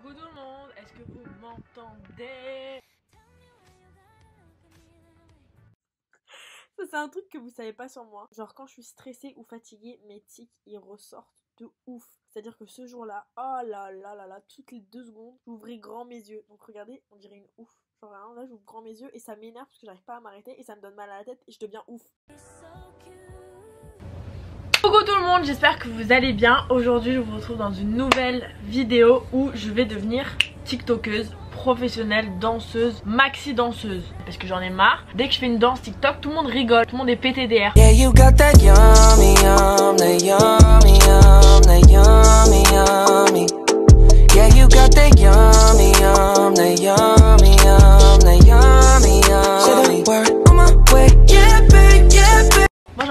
Coucou tout le monde, est-ce que vous m'entendez? Ça c'est un truc que vous savez pas sur moi. Genre quand je suis stressée ou fatiguée, mes tics ils ressortent de ouf. C'est-à-dire que ce jour-là, oh là là là là, toutes les deux secondes, j'ouvrais grand mes yeux. Donc regardez, on dirait une ouf. Genre là, j'ouvre grand mes yeux et ça m'énerve parce que j'arrive pas à m'arrêter et ça me donne mal à la tête et je deviens ouf. Coucou tout le monde, j'espère que vous allez bien. Aujourd'hui, je vous retrouve dans une nouvelle vidéo où je vais devenir TikTokeuse professionnelle, danseuse, maxi danseuse. Parce que j'en ai marre. Dès que je fais une danse TikTok, tout le monde rigole, tout le monde est pété d'air. Yeah, you got that yummy, yum, that yummy, yum, that yummy, yummy. Yeah, you got that yummy, yum, that yummy, yum, that yummy, yummy. Say the word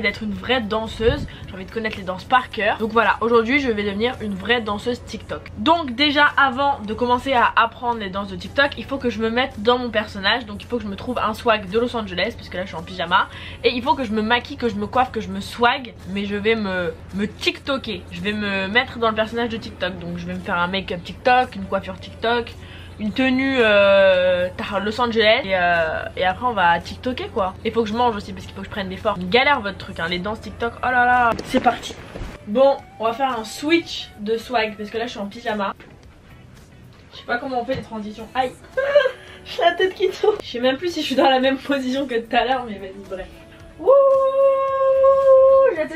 d'être une vraie danseuse, j'ai envie de connaître les danses par cœur. Donc voilà, aujourd'hui je vais devenir une vraie danseuse TikTok. Donc déjà avant de commencer à apprendre les danses de TikTok, il faut que je me mette dans mon personnage. Donc il faut que je me trouve un swag de Los Angeles, parce que là je suis en pyjama. Et il faut que je me maquille, que je me coiffe, que je me swag. Mais je vais me, me TikToker, je vais me mettre dans le personnage de TikTok. Donc je vais me faire un make-up TikTok, une coiffure TikTok une tenue euh, Los Angeles et, euh, et, après on va TikToker quoi. Il faut que je mange aussi parce qu'il faut que je prenne des formes. Une galère votre truc, hein, les danses TikTok, oh là là. C'est parti. Bon, on va faire un switch de swag parce que là je suis en pyjama. Je sais pas comment on fait les transitions. Aïe J'ai la tête qui tourne. Je sais même plus si je suis dans la même position que tout à l'heure mais bref. Wouh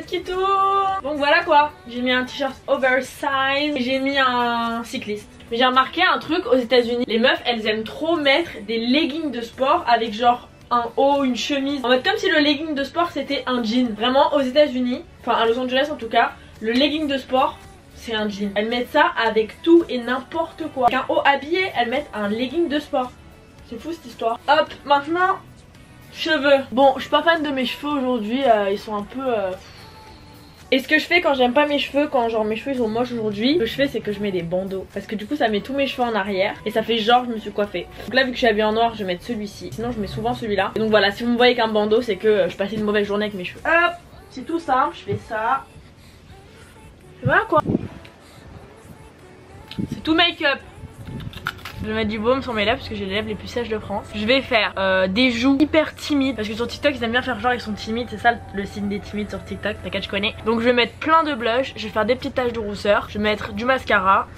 qui tourne Donc voilà quoi, j'ai mis un t-shirt oversize j'ai mis un cycliste. Mais j'ai remarqué un truc aux états unis les meufs elles aiment trop mettre des leggings de sport avec genre un haut, une chemise. En mode comme si le legging de sport c'était un jean. Vraiment aux états unis enfin à Los Angeles en tout cas, le legging de sport c'est un jean. Elles mettent ça avec tout et n'importe quoi. Avec un haut habillé, elles mettent un legging de sport. C'est fou cette histoire. Hop, maintenant, cheveux. Bon, je suis pas fan de mes cheveux aujourd'hui, euh, ils sont un peu... Euh... Et ce que je fais quand j'aime pas mes cheveux, quand genre mes cheveux ils sont moches aujourd'hui, ce que je fais c'est que je mets des bandeaux. Parce que du coup ça met tous mes cheveux en arrière et ça fait genre je me suis coiffée. Donc là vu que je suis habillée en noir, je vais mettre celui-ci. Sinon je mets souvent celui-là. Et donc voilà, si vous me voyez qu'un bandeau, c'est que euh, je passais une mauvaise journée avec mes cheveux. Hop, c'est tout simple, je fais ça. Voilà quoi? C'est tout make-up. Je vais mettre du baume sur mes lèvres parce que j'ai les lèvres les plus sèches de France. Je vais faire euh, des joues hyper timides parce que sur TikTok ils aiment bien faire genre ils sont timides. C'est ça le signe des timides sur TikTok, t'inquiète je connais. Donc je vais mettre plein de blush, je vais faire des petites taches de rousseur, je vais mettre du mascara,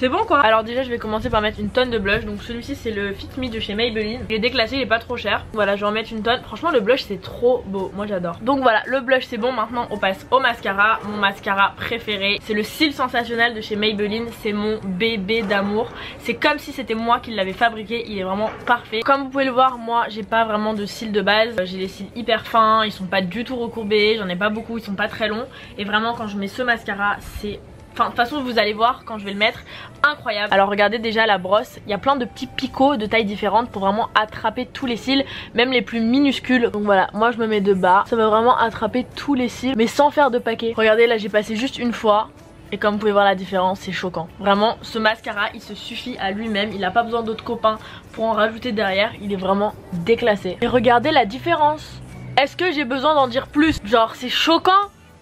c'est bon quoi. Alors déjà je vais commencer par mettre une tonne de blush. Donc celui-ci c'est le Fit Me de chez Maybelline. Il est déclassé, il est pas trop cher. Voilà je vais en mettre une tonne. Franchement le blush c'est trop beau, moi j'adore. Donc voilà le blush c'est bon. Maintenant on passe au mascara. Mon mascara préféré C'est le cil sensationnel de chez Maybelline. C'est mon bébé d'amour. C'est comme si c'était moi qui l'avais fabriqué. Il est vraiment parfait. Comme vous pouvez le voir moi j'ai pas vraiment de cils de base. J'ai des cils hyper fins. Ils sont pas du tout recourbés. J'en ai pas beaucoup, ils sont pas très longs. Et vraiment quand je mets ce mascara c'est Enfin de toute façon vous allez voir quand je vais le mettre Incroyable Alors regardez déjà la brosse Il y a plein de petits picots de tailles différentes Pour vraiment attraper tous les cils Même les plus minuscules Donc voilà moi je me mets de bas Ça va vraiment attraper tous les cils Mais sans faire de paquet Regardez là j'ai passé juste une fois et comme vous pouvez voir la différence, c'est choquant. Vraiment, ce mascara, il se suffit à lui-même. Il n'a pas besoin d'autres copains pour en rajouter derrière. Il est vraiment déclassé. Et regardez la différence. Est-ce que j'ai besoin d'en dire plus? Genre, c'est choquant.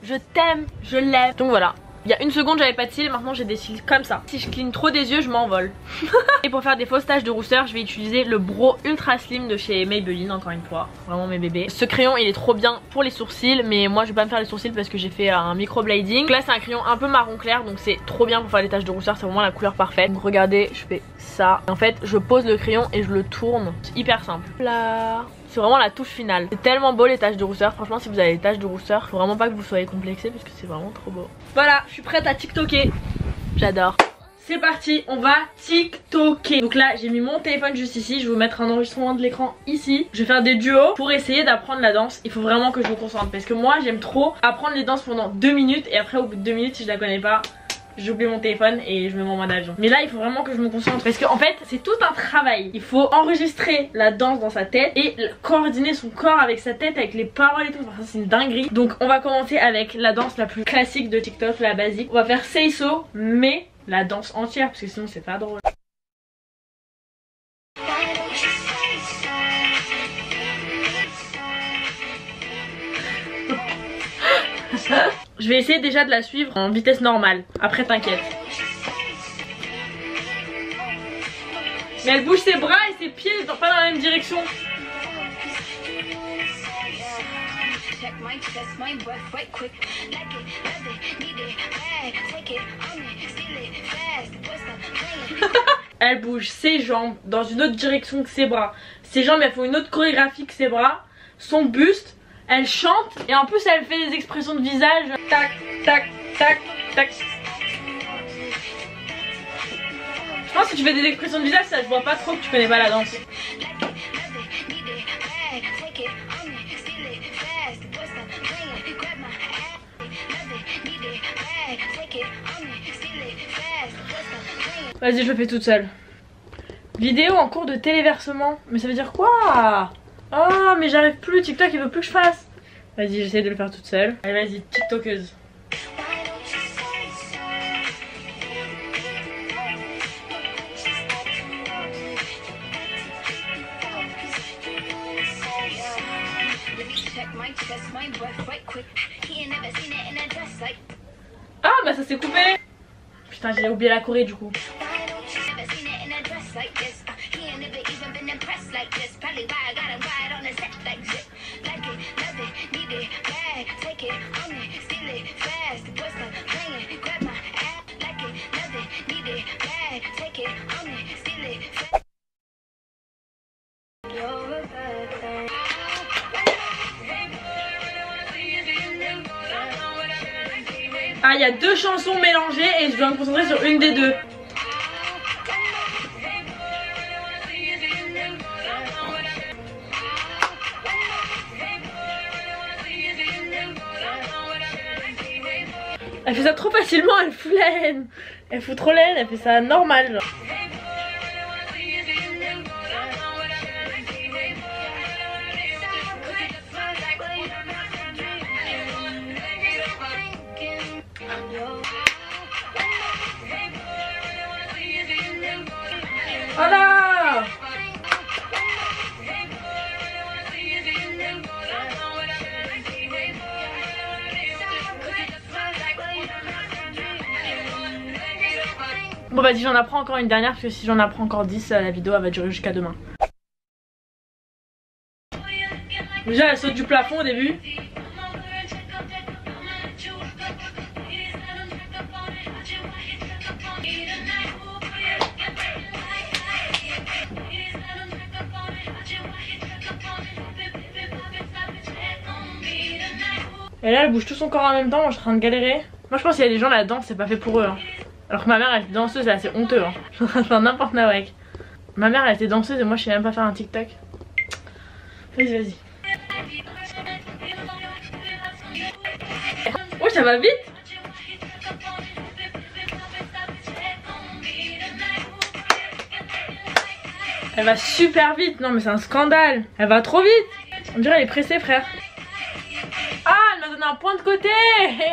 Je t'aime, je l'aime. Donc voilà, il y a une seconde j'avais pas de cils, maintenant j'ai des cils comme ça. Si je cligne trop des yeux je m'envole. et pour faire des fausses taches de rousseur je vais utiliser le Bro Ultra Slim de chez Maybelline encore une fois. Vraiment mes bébés. Ce crayon il est trop bien pour les sourcils mais moi je vais pas me faire les sourcils parce que j'ai fait un microblading. Donc là c'est un crayon un peu marron clair donc c'est trop bien pour faire les taches de rousseur, c'est vraiment la couleur parfaite. Donc regardez je fais ça. En fait je pose le crayon et je le tourne. C'est hyper simple. Là c'est vraiment la touche finale. C'est tellement beau les taches de rousseur. Franchement, si vous avez des taches de rousseur, faut vraiment pas que vous soyez complexé parce que c'est vraiment trop beau. Voilà, je suis prête à TikToker. J'adore. C'est parti, on va TikToker. Donc là, j'ai mis mon téléphone juste ici. Je vais vous mettre un enregistrement de l'écran ici. Je vais faire des duos pour essayer d'apprendre la danse. Il faut vraiment que je me concentre parce que moi, j'aime trop apprendre les danses pendant deux minutes et après, au bout de deux minutes, si je la connais pas, j'oublie mon téléphone et je me mets en mode avion. Mais là il faut vraiment que je me concentre parce qu'en en fait c'est tout un travail. Il faut enregistrer la danse dans sa tête et coordonner son corps avec sa tête, avec les paroles et tout. Enfin, c'est une dinguerie. Donc on va commencer avec la danse la plus classique de TikTok, la basique. On va faire Say So mais la danse entière parce que sinon c'est pas drôle. Je vais essayer déjà de la suivre en vitesse normale. Après t'inquiète. Mais elle bouge ses bras et ses pieds dans- pas dans la même direction. Elle bouge ses jambes dans une autre direction que ses bras. Ses jambes, elles font une autre chorégraphie que ses bras. Son buste, elle chante et en plus elle fait des expressions de visage. Tac, tac, tac, tac. Je pense que si tu fais des expressions de visage, ça je vois pas trop que tu connais pas la danse. Vas-y, je le fais toute seule. Vidéo en cours de téléversement. Mais ça veut dire quoi? Oh, mais j'arrive plus. TikTok, il veut plus que je fasse. Vas-y, j'essaie de le faire toute seule. Allez, vas-y, TikTokeuse. Ah, bah ça s'est coupé. Putain, j'ai oublié la Corée du coup. Like this. I on the set like this. Like it, love it. Take it, it? Grab my ass. Like it, love it, it. Ah, il y a deux chansons mélangées et je dois me concentrer sur une des deux. Elle fait ça trop facilement, elle fout la haine. Elle fout trop la haine, elle fait ça normal. genre. Bon vas-y j'en apprends encore une dernière parce que si j'en apprends encore 10 la vidéo elle va durer jusqu'à demain. Déjà elle saute du plafond au début. Et là elle bouge tout son corps en même temps, moi je suis en train de galérer. Moi je pense qu'il y a des gens la danse c'est pas fait pour eux. hein. Alors que ma mère elle est danseuse, là c'est honteux. Hein. Je suis en train n'importe quoi avec. Ma mère elle était danseuse et moi je sais même pas faire un TikTok. Vas-y vas-y. Oh ça va vite Elle va super vite, non mais c'est un scandale. Elle va trop vite. On dirait elle est pressée frère. Point de côté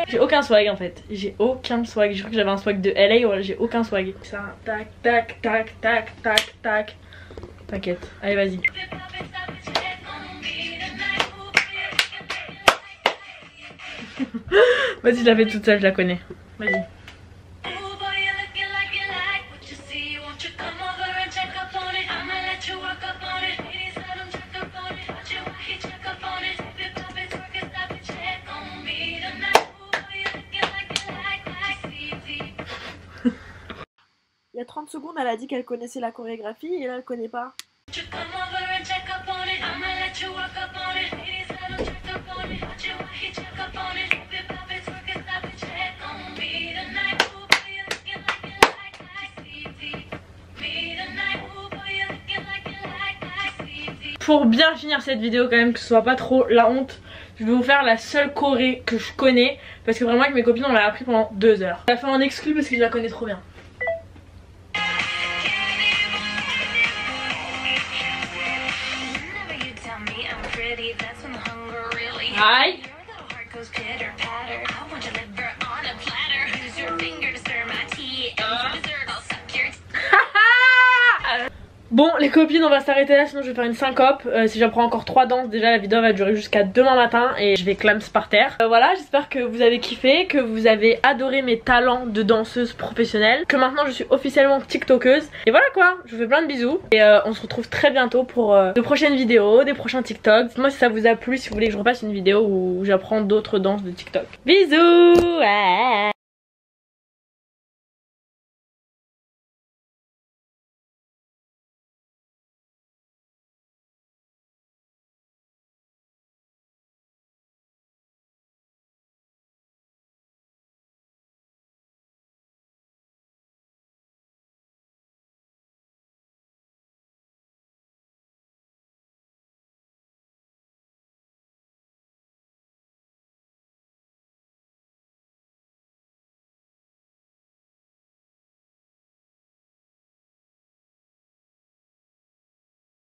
J'ai aucun swag en fait. J'ai aucun swag. Je crois que j'avais un swag de LA, j'ai aucun swag. Ça, tac, tac, tac, tac, tac, tac. T'inquiète. Allez, vas-y. Vas-y, je la fais toute seule, je la connais. Vas-y. 30 secondes, elle a dit qu'elle connaissait la chorégraphie et là, elle connaît pas. Pour bien finir cette vidéo quand même, que ce soit pas trop la honte, je vais vous faire la seule choré que je connais. Parce que vraiment avec mes copines on l'a appris pendant deux heures. Je la fais en exclu parce que je la connais trop bien. Hi. Bon les copines on va s'arrêter là sinon je vais faire une syncope. Euh, Si j'apprends encore 3 danses déjà la vidéo va durer jusqu'à demain matin Et je vais clams par terre. Euh, Voilà j'espère que vous avez kiffé Que vous avez adoré mes talents de danseuse professionnelle Que maintenant je suis officiellement tiktokeuse. Et voilà quoi je vous fais plein de bisous Et euh, on se retrouve très bientôt pour euh, de prochaines vidéos Des prochains tiktoks. Dites-moi si ça vous a plu si vous voulez que je repasse une vidéo où j'apprends d'autres danses de tiktok. Bisous.